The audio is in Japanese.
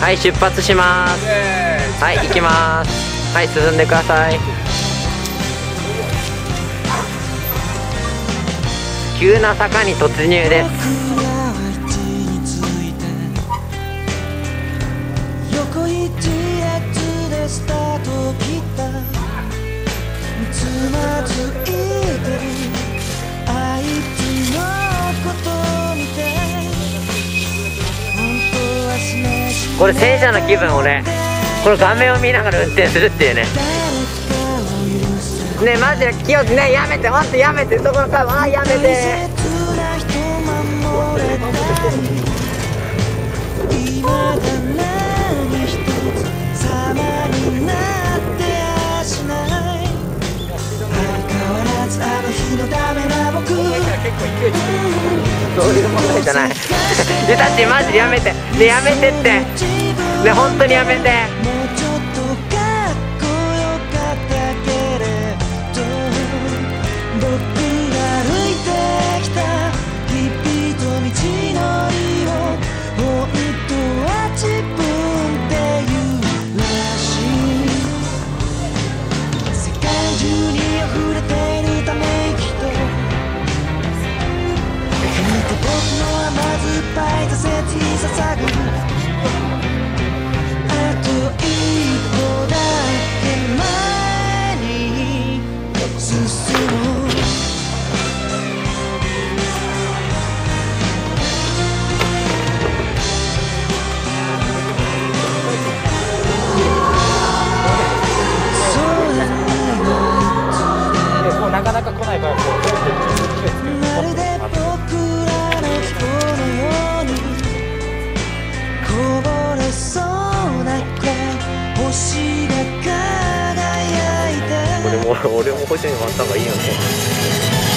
はい出発します。はい行きます。はい進んでください。急な坂に突入です。横一列でスタート切ったこれ戦車の気分俺この画面を見ながら運転するっていうね。ねマジで気をつねやめてほんとやめて。そこのカーブあやめて。あの日のダメな僕そういう問題じゃない。でだってマジやめて。ねやめてって。ね本当にやめて。甘酸っぱい挫折に捧ぐあと一歩だけ前に進もうそうだもうなかなかが輝いて俺も俺も星に回った方がいいよね。